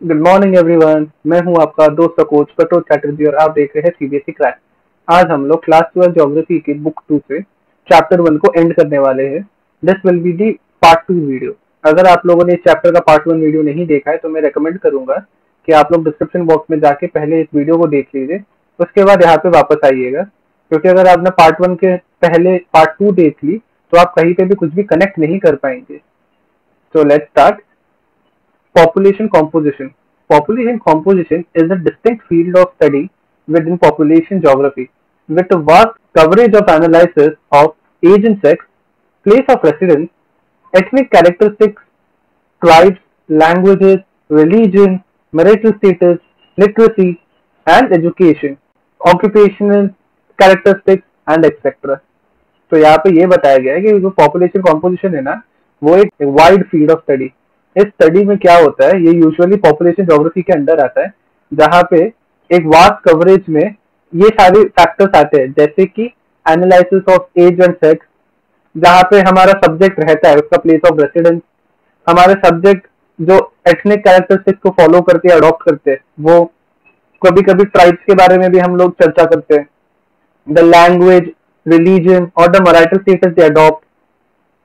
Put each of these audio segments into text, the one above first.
Good morning everyone मैं हूँ आपका दोस्त कोच कटोर चैटर्जी और आप देख रहे हैं सीबीएसई क्रैक आज हम लोग क्लास ट्वेल्व ज्योग्राफी की बुक टू से चैप्टर वन को एंड करने वाले हैं। This will be the part two video अगर आप लोगों ने इस चैप्टर का पार्ट वन वीडियो नहीं देखा है तो मैं रिकमेंड करूँगा कि आप लोग डिस्क्रिप्शन बॉक्स में जाके पहले इस वीडियो को देख लीजिए। उसके बाद यहाँ पे वापस आइएगा। क्योंकि अगर आपने पार्ट वन के पहले पार्ट टू देख ली तो आप कहीं पे भी कुछ भी कनेक्ट नहीं कर पाएँगे। So, let's start. Population composition. Population composition is a distinct field of study within population geography, with a vast coverage of analysis of age and sex, place of residence, ethnic characteristics, tribes, languages, religion, marital status, literacy, and education, occupational characteristics, and etc. तो यहाँ पे ये बताया गया है कि जो population composition है ना वो एक वाइड फ़ील्ड ऑफ़ स्टडी इस स्टडी में क्या होता है? ये यूजुअली पॉपुलेशन जोग्राफी के अंडर आता है, जहाँ पे एक वास्ट कवरेज में ये सारे फैक्टर्स आते हैं, जैसे कि analysis of age and sex जहाँ पे हमारा सब्जेक्ट रहता है, उसका प्लेस ऑफ़ रेसिडेंस हमारे सब्जेक्ट जो एथनिक कैरेक्टरिस्टिक्स को फॉलो करते हैं अडॉप्ट करते हैं, वो कभी कभी ट्राइब्स के बारे में भी हम लोग चर्चा करते हैं। द लैंग्वेज रिलीजन और the marital status they adopt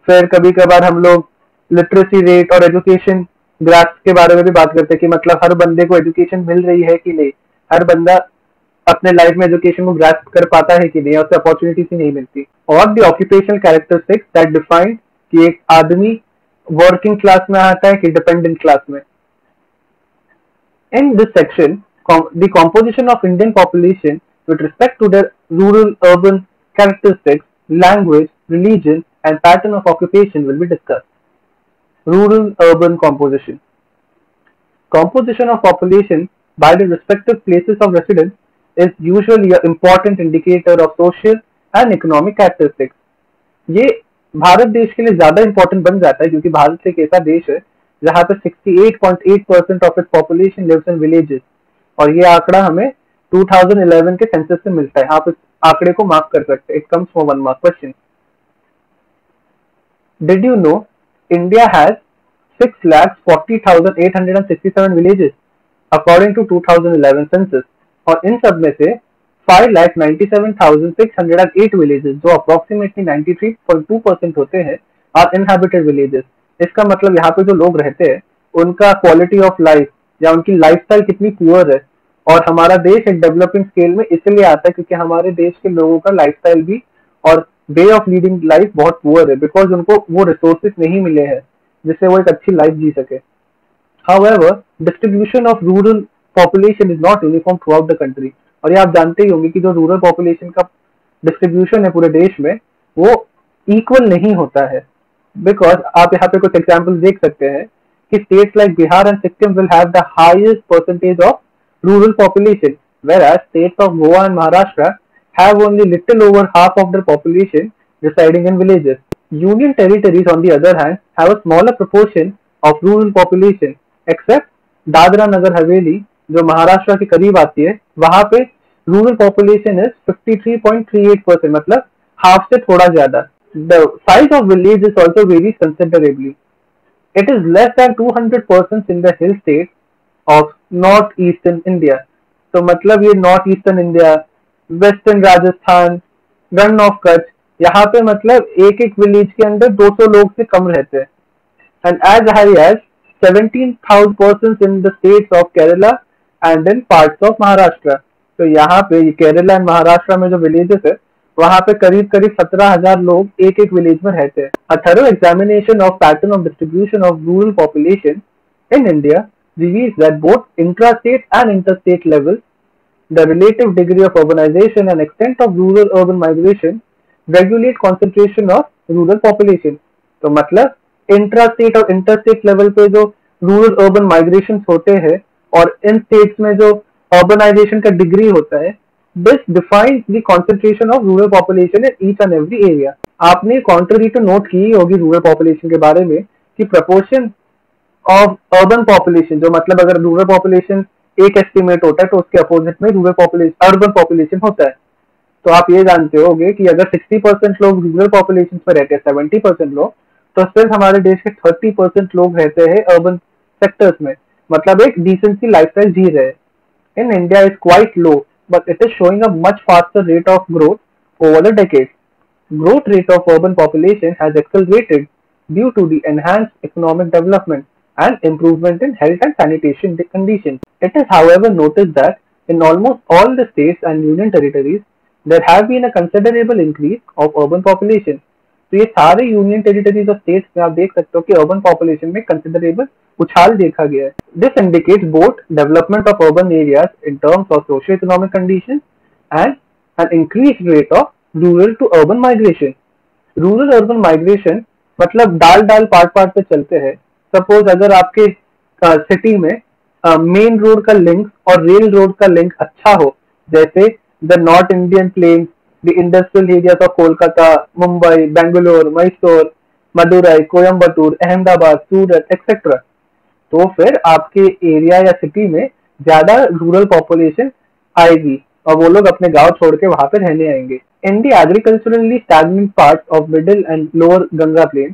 फिर कभी कभार हम लोग लिटरेसी रेट और एजुकेशन ग्रास के बारे में भी बात करते हैं कि मतलब हर बंदे को एजुकेशन मिल रही है कि नहीं? हर बंदा अपने लाइफ में एजुकेशन को ग्रास कर पाता है कि नहीं? उससे अपॉर्चुनिटीज़ ही नहीं मिलती। और the occupational characteristics that define कि एक आदमी वर्किंग क्लास में आता है कि डिपेंडेंट क्लास में? In this section the composition of Indian population with respect to their rural urban characteristics, language, religion, and pattern of occupation will be discussed. Rural-urban composition. Composition of population by the respective places of residence is usually an important indicator of social and economic characteristics. ये भारत देश के लिए ज़्यादा important बन जाता है क्योंकि भारत एक ऐसा देश है जहाँ पे 68.8 percent of it population lives in villages और ये आंकड़ा हमें 2011 के सेंसस से मिलता है आप इस आंकड़े को मार्क कर सकते हैं it comes for one mark question Did you know India has 6,40,867 villages according to 2011 census. और इन सब में से 5,97,608 villages जो approximately 93.2 परसेंट होते हैं आर इनहेबिटेड विलेजेस इसका मतलब यहाँ पे जो लोग रहते हैं उनका क्वालिटी ऑफ़ लाइफ या उनकी लाइफस्टाइल कितनी पुअर है। और हमारा देश एक डेवलपिंग स्केल में इसलिए आता है क्योंकि हमारे देश के लोगों का लाइफस्टाइल भी और वे ऑफ़ लीडिंग लाइफ बहुत पुअर है बिकॉज़ उनको वो रिसोर्सेज नहीं मिले हैं, जिससे वो एक अच्छी लाइफ जी सके। However distribution of rural population is not uniform throughout the country और ये आप जानते ही होंगे कि जो रूरल पॉपुलेशन का डिस्ट्रीब्यूशन है पूरे देश में, वो इक्वल नहीं होता है। बिकॉज़ आप यहाँ पे कुछ एग्ज़ाम्पल देख सकते हैं कि states like Bihar and Sikkim will have the highest percentage of rural population whereas states of Goa and Maharashtra have only little over half of their population residing in villages. Union territories, on the other hand, have a smaller proportion of rural population, except Dadra Nagar हवेली जो महाराष्ट्र के करीब आती है वहां पे rural population is 53.38 percent मतलब half से थोड़ा ज्यादा the size of village is also very considerably it is less than 200 percent in the hill state of north eastern India तो मतलब ये north eastern India western Rajasthan run of Kutch यहाँ पे मतलब एक एक विलेज के अंदर 200 लोग से कम रहते हैं। And as high as seventeen thousand person in the states of Kerala and in parts of Maharashtra तो यहाँ पे केरला एंड महाराष्ट्र में जो विलेजेस है, वहाँ पे करीब करीब सत्रह हज़ार लोग एक एक विलेज में रहते हैं। A thorough examination of pattern of distribution of rural population in India reveals that both intra-state and interstate levels the relative degree of urbanization and extent of rural-urban migration regulate concentration of rural population. तो मतलब intra state और inter state level पे जो rural urban migration होते हैं और इन states में जो अर्बनाइजेशन का डिग्री होता है this defines the concentration of rural population in each and every area आपने कॉन्ट्ररी टू नोट की होगी रूरल पॉपुलेशन के बारे में कि प्रपोर्शन ऑफ़ अर्बन पॉपुलेशन जो मतलब अगर रूरल पॉपुलेशन एक एस्टिमेट होता है तो उसके अपोजिट में रूरल पॉपुलेशन अर्बन पॉपुलेशन होता है। तो आप ये जानते होगे कि अगर 60 परसेंट लोग रूरल पॉपुलेशन में रहते हैं सेवेंटी परसेंट लोग तो सिर्फ़ हमारे देश के थर्टी परसेंट लोग रहते हैं अर्बन सेक्टर्स में। मतलब एक डिसेंसी लाइफस्टाइल जी रहे in India is quite low but it is showing a much faster rate of growth over the decade growth rate of urban population has accelerated due to the enhanced economic development. And improvement in health and sanitation conditions. It is however noticed that in almost all the states and union territories, there have been a considerable increase of urban population तो ये सारे union territories और states में आप देख सकते हो कि अर्बन पॉपुलेशन में कंसिडरेबल उछाल देखा गया है this indicates both development of urban areas in terms of socio economic condition and an increase rate of rural to urban migration rural urban migration मतलब डाल डाल पार्ट पार्ट पे चलते हैं सपोज़ अगर आपके सिटी में मेन रोड का लिंक और रेल रोड का लिंक अच्छा हो जैसे the north Indian plain the industrial areas of Kolkata, Mumbai, Bangalore, Mysore, Madurai Coimbatore Ahmedabad Surat etcetera तो फिर आपके एरिया या सिटी में ज़्यादा रूरल पॉपुलेशन आएगी और वो लोग अपने गाँव छोड़ के वहाँ पे रहने आएँगे। In the agriculturally stagnant part of middle and lower Ganga plain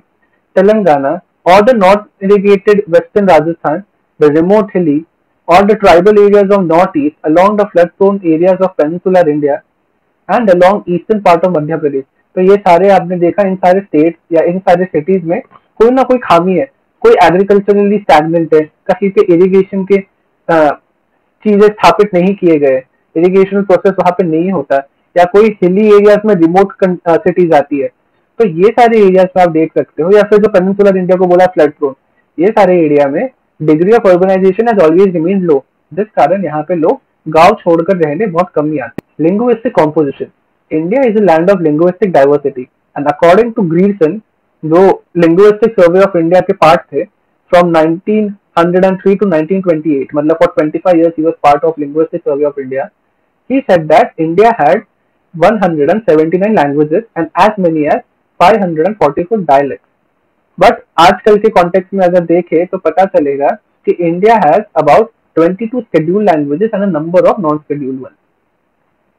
Telangana और the not irrigated western Rajasthan the remote hilly or the tribal areas of northeast along the flood prone areas of peninsular India and along eastern part of Madhya Pradesh तो ये सारे आपने देखा इन सारे state या इन सारे cities में कोई ना कोई खामी है, कोई एग्रीकल्चरली स्टैगनेंट है, कहीं पे इरिगेशन के चीज़ें स्थापित नहीं किए गए इरिगेशन प्रोसेस वहाँ पे नहीं होता, या कोई हिली एरियाज़ में रिमोट सिटीज़ आती है। तो ये सारे एरियाज़ आप देख सकते हो, या फिर जो पेनिनसुलर इंडिया को बोला फ्लड प्रोन ये सारे एरिया में degree of organisation has always remain low जिस कारण यहाँ पे लोग गाँव छोड़कर रहने बहुत कम ही आते linguistic composition India is a land of linguistic diversity and according to Grierson जो लिंग्विस्टिक सर्वे ऑफ़ इंडिया के पार्ट थे फ्रॉम 1903 टू 1928 मतलब for 25 years he was part of linguistic survey of India he said that India had 179 languages and as many as 544 dialect but आजकल के context में अगर देखें तो पता चलेगा कि India has about 22 schedule languages and a number of non schedule one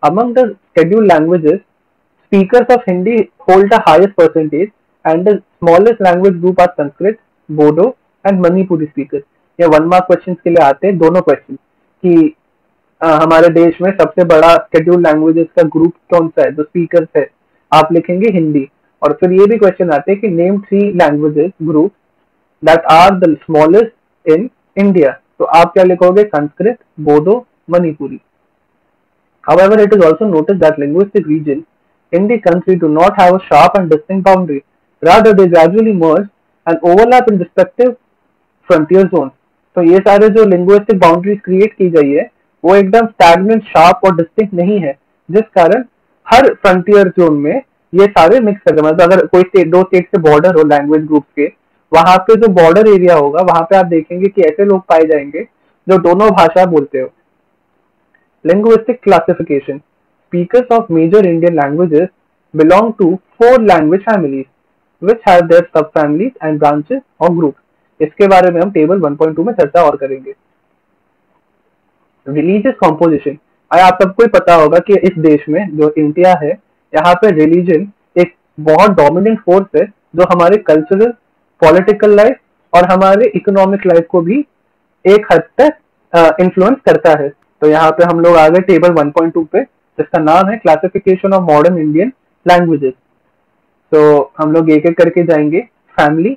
among the schedule languages speakers of Hindi hold the highest percentage and the smallest language group are Sanskrit Bodo and Manipuri speaker ये one mark question के लिए आते हैं दोनों question कि आ, हमारे देश में सबसे बड़ा शेड्यूल लैंग्वेजेस का ग्रुप कौन सा है? जो स्पीकर है। आप लिखेंगे हिंदी। और फिर ये भी क्वेश्चन आते हैं कि name three languages group that are the smallest in India तो आप क्या लिखोगे? Sanskrit Bodo Manipuri however it is also notice that linguistic region in the country do not have sharp and distinct boundary rather they gradually merge and overlap in respective frontier zone तो ये सारे जो linguistic boundaries create की गई है, वो एकदम stagnant sharp और डिस्टिंक नहीं है। जिस कारण हर फ्रंटियर जोन में ये सारे मिक्स कर मतलब अगर कोई स्टेट दो स्टेट से बॉर्डर हो लैंग्वेज ग्रुप के, वहाँ पे जो बॉर्डर एरिया होगा, वहाँ पे आप देखेंगे कि ऐसे लोग पाए जाएँगे जो दोनों भाषा बोलते हो Linguistic classification. Speakers of major Indian languages belong to four language families, which have their subfamilies and branches or groups. इसके बारे में हम टेबल 1.2 में चर्चा और करेंगे रिलीजियस कॉम्पोजिशन आप सबको पता होगा कि इस देश में जो इंडिया है यहाँ पे रिलीजन एक बहुत डोमिनेंट फोर्स है, जो हमारे कल्चरल पॉलिटिकल लाइफ और हमारे इकोनॉमिक लाइफ को भी एक हद तक इन्फ्लुएंस करता है। तो यहाँ पे हम लोग आ गए टेबल 1.2 पे, जिसका नाम है classification of modern Indian languages तो हम लोग एक एक करके जाएँगे। फैमिली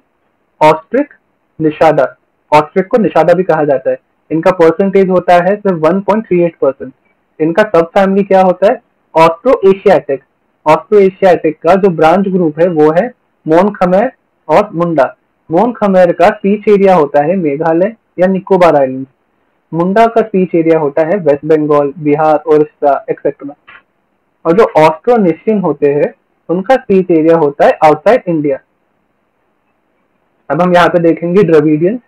ऑस्ट्रिक निशादा ऑस्ट्रिक को निशादा भी कहा जाता है। इनका परसेंटेज होता है सिर्फ़ 1.38 परसेंट इनका सब फैमिली क्या होता है? ऑस्ट्रो एशियाटिक ऑस्ट्रो एशियाटिक का जो ब्रांच ग्रुप है, वो है मोन खमेर और मुंडा। मोन खमेर का स्पीच एरिया होता है मेघालय या निकोबार आइलैंड मुंडा का स्पीच एरिया होता है वेस्ट बंगाल बिहार उड़ीसा एक्सेट्रा और जो ऑस्ट्रो ऑस्ट्रोनेशियन होते हैं, उनका स्पीच एरिया होता है आउटसाइड इंडिया अब हम यहाँ पे देखेंगे द्रविडियंस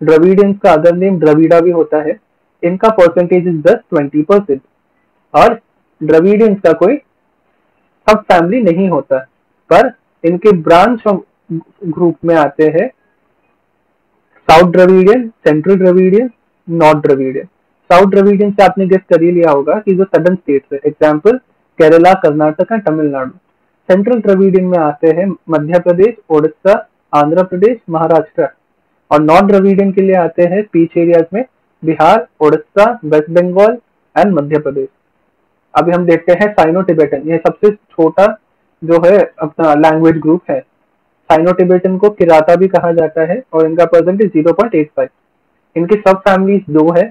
द्रविडियंस का अदर नेम द्रविडा भी होता है। इनका परसेंटेज इज़ दस ट्वेंटी परसेंट और द्रविडियंस का कोई सब फैमिली नहीं होता। पर इनके ब्रांच ग्रुप में आते हैं। South Dravidian central Dravidian north Dravidian south Dravidian से आपने गेस्ट कर ही लिया होगा कि जो सदर्न स्टेट है। Example Kerala Karnataka and Tamil Nadu central Dravidian में आते हैं मध्य प्रदेश ओडिशा आंध्र प्रदेश महाराष्ट्र और नॉर्थ द्रविडियन के लिए आते हैं पीच एरियाज़ में बिहार ओडिशा वेस्ट बंगाल एंड मध्य प्रदेश अभी हम देखते हैं साइनो टिबेटन ये सबसे छोटा जो है अपना लैंग्वेज ग्रुप है। साइनो टिबेटन को किराता भी कहा जाता है और इनका percentage zero point eight five इनकी सब फैमिलीज़ दो है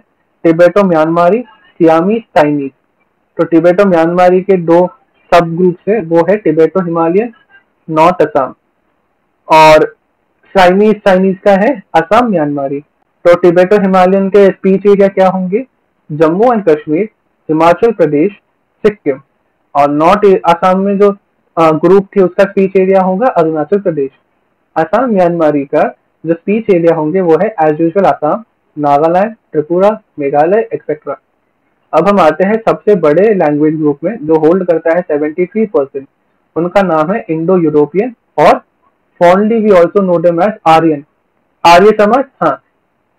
टिबेटो म्यांमारी सियामी चाइनीज़ तो टिबेटो म्यांमारी के दो सब ग्रुप है, वो है टिबेटो हिमालयन नॉर्थ असम और चाइनीज़ चाइनीज़ का है असम म्यांमारी तो टिबेटो हिमालयन के स्पीच एरिया क्या होंगे? जम्मू एंड कश्मीर हिमाचल प्रदेश सिक्किम। और नॉर्थ असम में जो ग्रुप थे, उसका स्पीच एरिया होगा अरुणाचल प्रदेश। असम, म्यांमारी का जो स्पीच एरिया होंगे, वो है as usual Assam, Nagaland, Tripura, Meghalaya etcetera अब हम आते हैं सबसे बड़े लैंग्वेज ग्रुप में, जो होल्ड करता है 73 परसेंट उनका नाम है इंडो यूरोपियन और fondly we also know them as Aryan Arya Samaj हाँ।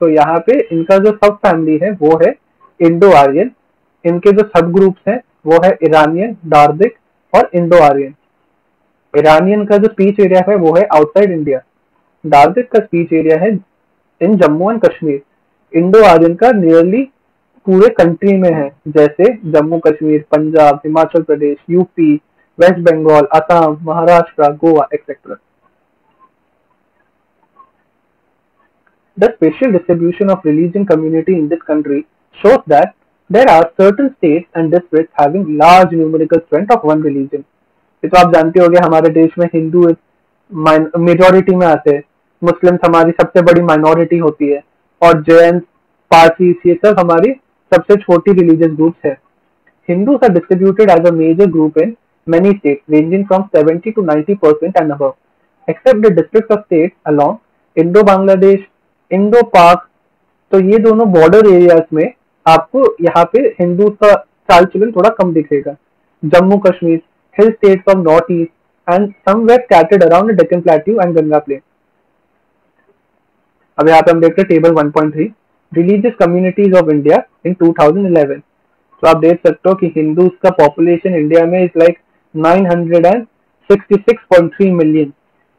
तो यहाँ पे इनका जो सब फैमिली है, वो है इंडो आर्यन इनके जो सब ग्रुप्स हैं वो है ईरानियन डार्दिक और इंडो आर्यन ईरानियन का जो स्पीच एरिया है, वो है आउटसाइड इंडिया डार्दिक का स्पीच एरिया है in Jammu and Kashmir Indo Aryan का नियरली पूरे कंट्री में है, जैसे Jammu Kashmir Punjab Himachal Pradesh UP West Bengal Assam Maharashtra Goa etcetera The spatial distribution of religion community in this country shows that there are certain state and district having तो आप जानते हो गए हमारे देश में हिंदू मेजोरिटी में आते हैं। मुस्लिम हमारी सबसे बड़ी माइनॉरिटी होती है। और जैन, पारसी, ये सब हमारी सबसे छोटी रिलीजियस ग्रुप है। Hindu are distributed as a major group in many state ranging from seventy to ninety percent and above except district of state along Indo Bangladesh Indo Pak तो ये दोनों बॉर्डर एरियाज़ में आपको यहाँ पे हिंदू का चाल चलन थोड़ा कम दिखेगा। Jammu Kashmir hill states of north east and somewhere scattered around Deccan plateau and Ganga plain अब यहाँ पे हम देखते हैं table 1.3 religious communities of India in 2011 तो आप देख सकते हो कि हिंदूज का पॉपुलेशन इंडिया में इज़ लाइक 966.3 मिलियन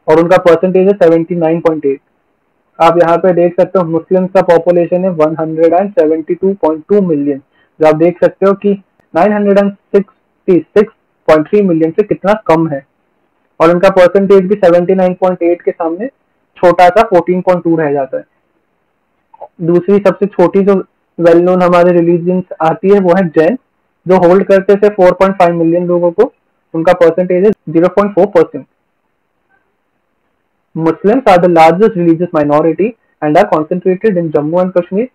और उनका परसेंटेज है 79.8 आप यहाँ पे देख सकते हो मुस्लिम का पॉपुलेशन है 172.2 मिलियन जो आप देख सकते हो कि 966.3 मिलियन से कितना कम है। और उनका परसेंटेज भी 79.8 के सामने छोटा सा 14.2 रह जाता है। दूसरी सबसे छोटी जो वेल नोन हमारे रिलीजन आती है, वो है जैन, जो होल्ड करते थे 4.5 मिलियन लोगों को। उनका परसेंटेज है 0.4 percent Muslims are the largest religious minority and are concentrated in Jammu and Kashmir,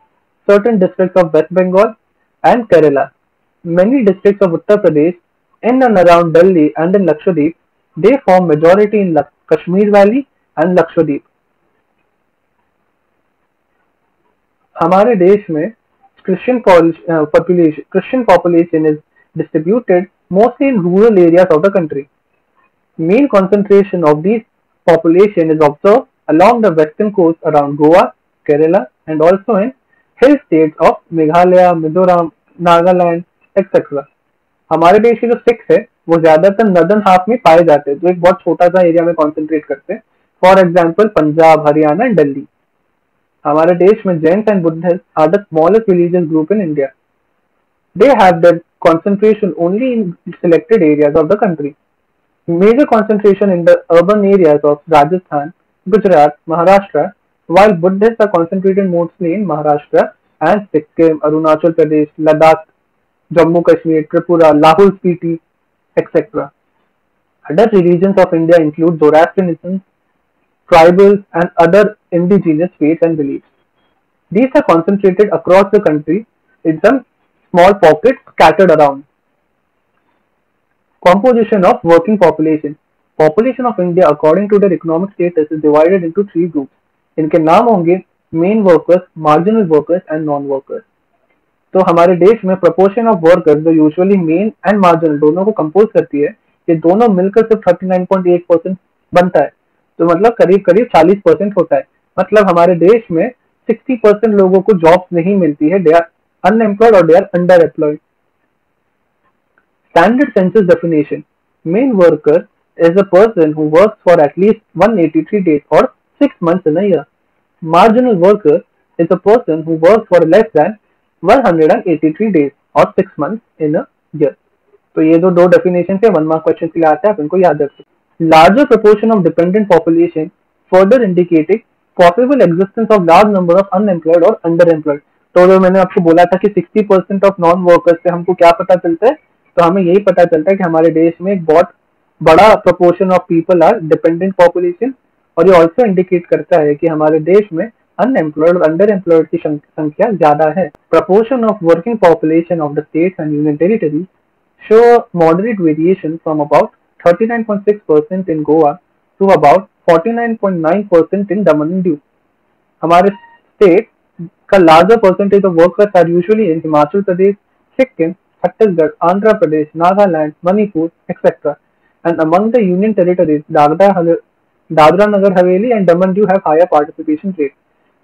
certain districts of West Bengal and Kerala. Many districts of Uttar Pradesh, in and around Delhi and in Lakshadweep, they form majority in Kashmir Valley and Lakshadweep. हमारे देश में Christian population Christian population is distributed mostly in rural areas of the country. Main concentration of these population is observed along the western coast around Goa, Kerala, and also in hill states of Meghalaya, Mizoram, Nagaland, etc. हमारे देश के जो six है वो ज़्यादातर northern half में पाए जाते हैं जो एक बहुत छोटा सा एरिया में कॉन्सेंट्रेट करते हैं for example Punjab Haryana and Delhi हमारे देश में Jain and Buddhist are the smallest religious group in India they have their concentration only in selected areas of the country. Major concentration in the urban areas of Rajasthan, Gujarat, Maharashtra, while Buddhists are concentrated mostly in Maharashtra and Sikkim, Arunachal Pradesh, Ladakh, Jammu Kashmir, Tripura, Lahul Spiti, etc. Other religions of India include Zoroastrianism, tribal and other indigenous faiths and beliefs. These are concentrated across the country in some small pockets scattered around. Composition of working population. Population of India, according to their economic status, is divided into three groups. इनके नाम होंगे main workers marginal workers and non workers तो हमारे देश में proportion of workers जो usually main and marginal दोनों को कंपोज करती है, ये दोनों मिलकर सिर्फ़ 39.8 परसेंट बनता है तो मतलब करीब करीब 40 परसेंट होता है मतलब हमारे देश में 60 परसेंट लोगों को जॉब नहीं मिलती है दे आर अनएम्प्लॉयड और they are under employed standard census definition main worker is a person who works for at least 183 days or 6 months in a year. Marginal worker is a person who works for less than 183 days 6 months in a year. तो ये जो दो definition है one mark question के लिए आते हैं, आप इनको याद रख larger proportion of dependent population further indicating possible existence of large number of unemployed और अंडर एम्प्लॉयड तो जो मैंने आपको बोला था कि 60 परसेंट ऑफ़ नॉन वर्कर्स से हमको क्या पता चलता है तो हमें यही पता चलता है कि हमारे देश में बहुत बड़ा proportion of people are dependent population और ये ऑल्सो इंडिकेट करता है कि हमारे देश में अनएम्प्लॉयड अंडर एम्प्लॉयड की संख्या ज़्यादा है proportion of working population of the states and union show a moderate variation from about 39.6% in Goa to about 49.9% in Daman. हमारे स्टेट का larger percentage of workers are usually in Himachal Pradesh Sikkim Chhattisgarh Andhra Pradesh Nagaland Manipur etcetera and among the union territories Dadra Nagar Haveli and Daman Diu have higher participation rate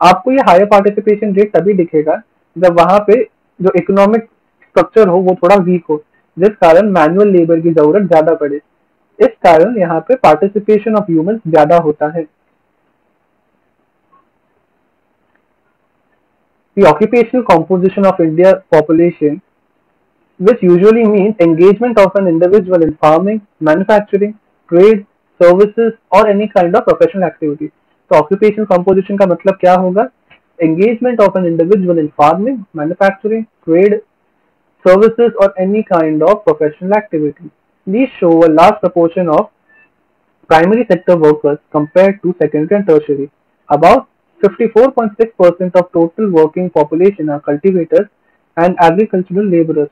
आपको ये higher participation rate तभी दिखेगा जब वहाँ पे जो economic structure हो वो थोड़ा वीक हो। जिस कारण मैनुअल लेबर की ज़रूरत ज़्यादा पड़े। इस कारण यहाँ पे पार्टिसिपेशन ऑफ़ ह्यूमन ज़्यादा होता है। The occupational composition of India population, which usually means engagement of an individual in farming, manufacturing, trade, services or any kind of professional activity. तो occupational composition का मतलब क्या होगा engagement of an individual in farming, manufacturing, trade, services or any kind of professional activity. These show a large proportion of primary sector workers compared to secondary and tertiary. About 54.6% of total working population are cultivators and agricultural laborers,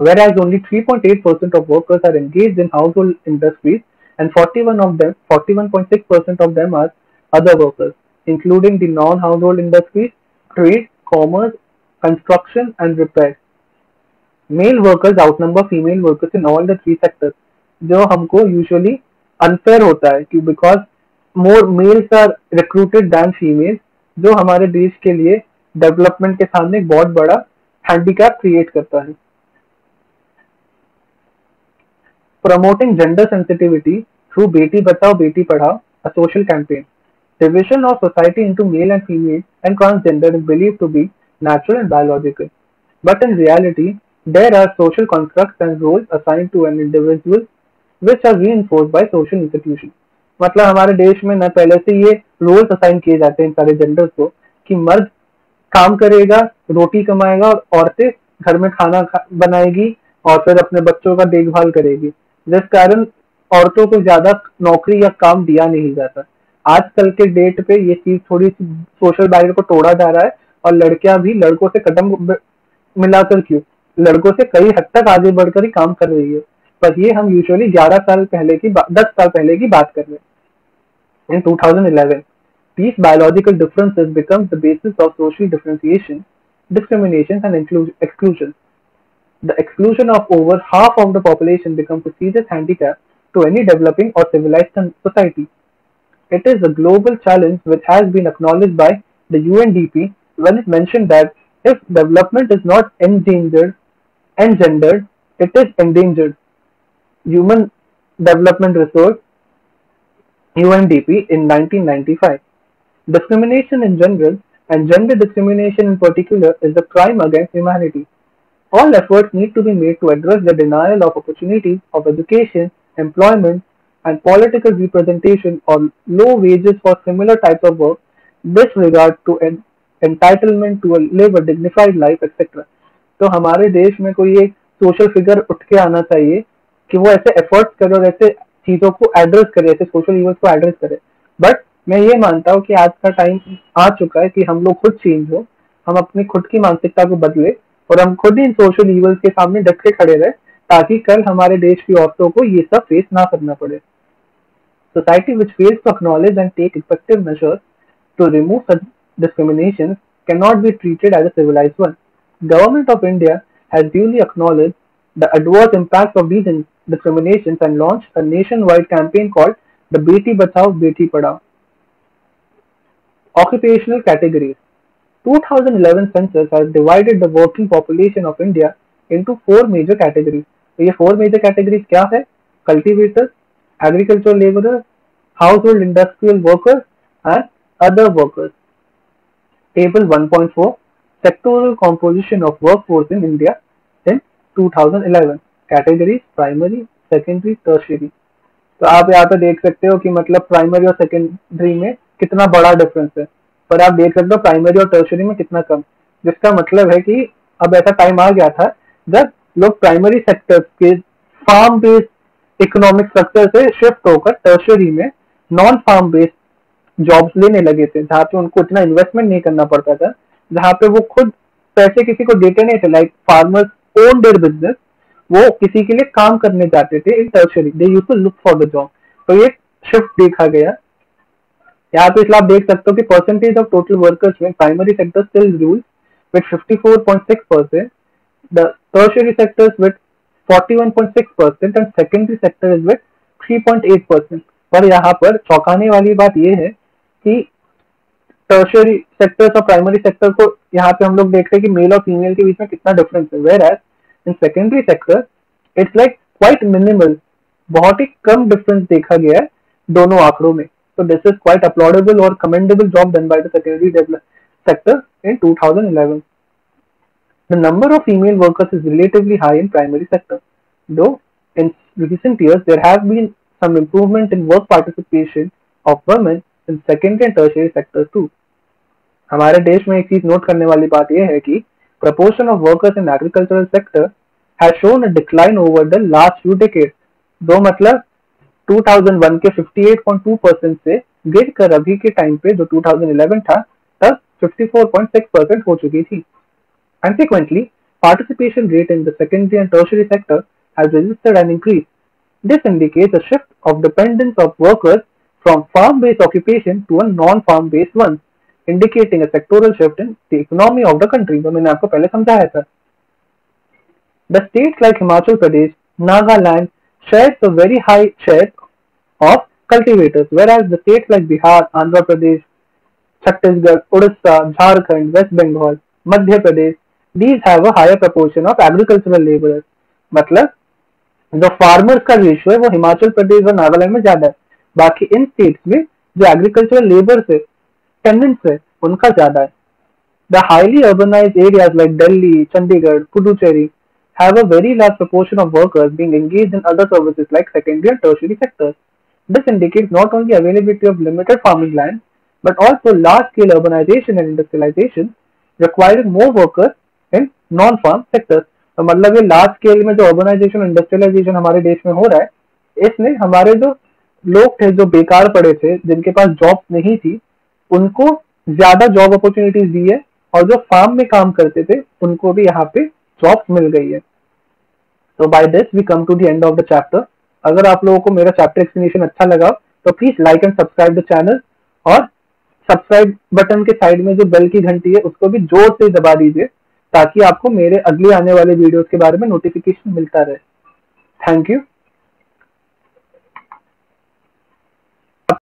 whereas only 3.8% of workers are engaged in household industries and 41 of them 41.6% of them are other workers, including the non-household industries, trade, commerce, construction and repair. Male workers outnumber female workers in all the three sectors जो हमको usually unfair होता है कि because more males are recruited than female जो हमारे देश के लिए डेवलपमेंट के सामने एक बहुत बड़ा हैंडीकैप क्रिएट करता है promoting gender sensitivity through Beti Bachao Beti Padhao a social campaign division of society into male and female and transgender is believe to be natural and biological but in reality there are social construct and role assign to an individual which are reinforce by social institution मतलब हमारे देश में न पहले से ये roles assign किए जाते हैं सारे जेंडर्स को कि मर्द काम करेगा रोटी कमाएगा और औरतें घर में खाना खा, बनाएगी और फिर अपने बच्चों का देखभाल करेगी। जिस कारण औरतों को ज़्यादा नौकरी या काम दिया नहीं जाता। आजकल के डेट पे ये चीज़ थोड़ी सी सोशल बैरियर को तोड़ा जा रहा है और लड़कियाँ भी लड़कों से कदम मिलाकर क्यों? लड़कों से कई हद तक आगे बढ़कर ही काम कर रही है। पर ये हम यूजुअली 11 साल पहले की 10 साल पहले की बात कर रहे हैं। इन 2011 these biological differences become the basis of social differentiation, discrimination and exclusion. The exclusion of over half of the population becomes a serious handicap to any developing or civilized society it is a global challenge which has been acknowledged by the UNDP when it mentioned that if development is not endangered engendered, it is endangered. Human Development Resource UNDP in 1995. Discrimination in general and gender discrimination in particular is a crime against humanity. All efforts need to be made to address the denial of opportunities of education, employment, and political representation or low wages for similar types of work, disregard to en- entitlement to a live a dignified life, etc. तो हमारे देश में कोई एक social figure उठ के आना चाहिए कि वो ऐसे एफर्ट्स करे और ऐसे चीज़ों को एड्रेस करे ऐसे सोशल इवेंट को एड्रेस करे बट मैं ये मानता हूँ कि आज का टाइम आ चुका है कि हम लोग खुद चेंज हो हम अपनी खुद की मानसिकता को बदले और हम खुद ही सोशल इवल्स के सामने डटके खड़े रहे ताकि कल हमारे देश की औरतों को ये सब फेस ना करना पड़े। Society which face to acknowledge and take effective measures to remove discrimination cannot be treated as a one government of India has duly acknowledge the adverse impact of these discrimination and launch a nationwide campaign called the Beti Bachao Beti Padhao occupational categories 2011 census has divided the working population of India into four major categories. तो ये four major categories क्या है cultivators, agricultural laborers, household industrial workers and other workers. Table 1.4 Sectoral composition of workforce in India in 2011 Categories Primary, Secondary, Tertiary तो आप यहाँ पे देख सकते हो कि मतलब प्राइमरी और सेकेंडरी में कितना बड़ा डिफरेंस है पर आप देख सकते हो प्राइमरी और टर्शरी में कितना कम। जिसका मतलब है कि अब ऐसा टाइम आ गया था जब लोग प्राइमरी सेक्टर के फार्म बेस्ड इकोनॉमिक स्ट्रक्चर से शिफ्ट होकर टर्शरी में नॉन फार्म बेस्ड जॉब्स लेने लगे थे, जहाँ पे उनको इतना इन्वेस्टमेंट नहीं करना पड़ता था, जहाँ पे वो खुद पैसे किसी को देते नहीं थे like farmers own their business वो किसी के लिए काम करने जाते थे in tertiary they used to look for the job तो ये शिफ्ट देखा गया यहाँ पे इसलिए आप देख सकते हो कि परसेंटेज ऑफ़ टोटल वर्कर्स में primary sector still rule with 54.6 percent the tertiary sectors with 41.6 percent and secondary sector is with 3.8 percent पर यहाँ पर चौंकाने वाली बात यह है कि टर्शरी सेक्टर्स और प्राइमरी सेक्टर को यहाँ पे हम लोग देखते हैं कि मेल और फीमेल के बीच में कितना डिफरेंस है। Whereas in secondary sector it's like quite minimal बहुत ही कम डिफरेंस देखा गया है दोनों आंकड़ों में। So this is quite applaudable or commendable job done by the secondary sector in 2011. The number of female workers is relatively high in primary sector, though in recent years there has been some improvement in work participation of women in secondary and tertiary sectors too. हमारे देश में एक चीज note करने वाली बात यह है कि proportion of workers in agricultural sector has shown a decline over the last few decades. दो मतलब 2001 के 58.2 परसेंट से गिर कर अभी के टाइम पे जो 2011 था, तब 54.6 परसेंट हो चुकी थी। Consequently participation rate in the secondary and tertiary sector has registered and increase this indicates a shift of dependence of workers from farm based occupation to a non farm based one indicating a sectoral shift in the economy of the country जो मैंने आपको पहले समझाया था। The states like Himachal Pradesh Nagaland shares a very high share of cultivators, whereas the states like Bihar, Andhra Pradesh, Chhattisgarh, Odisha, Jharkhand, West Bengal, Madhya Pradesh, these have a higher proportion of agricultural laborers. मतलब जो farmers का ratio है वो हिमाचल प्रदेश और नागालैंड में ज़्यादा है बाकी इन स्टेट्स में जो एग्रीकल्चरल लेबर है टेनेंट्स है उनका ज़्यादा है The highly urbanized areas like Delhi, Chandigarh, Puducherry have a very large proportion of workers being engaged in other services like secondary and tertiary sectors. This indicates not only availability of limited farming land, but also large-scale urbanization and industrialization requiring more workers in non-farm sectors. तो मतलब ये large scale में जो urbanisation industrialisation हमारे देश में हो रहा है इसने हमारे जो लोग थे जो बेकार पड़े थे जिनके पास जॉब नहीं थी उनको ज़्यादा जॉब अपॉर्चुनिटीज़ दी है और जो फार्म में काम करते थे उनको भी यहाँ पे जॉब मिल गई है तो by this we come to the end of the chapter अगर आप लोगों को मेरा चैप्टर एक्सप्लेनेशन अच्छा लगा तो please like and subscribe the channel और सब्सक्राइब बटन के साइड में जो बेल की घंटी है, उसको भी ज़ोर से दबा दीजिए ताकि आपको मेरे अगले आने वाले वीडियोस के बारे में नोटिफिकेशन मिलता रहे। Thank you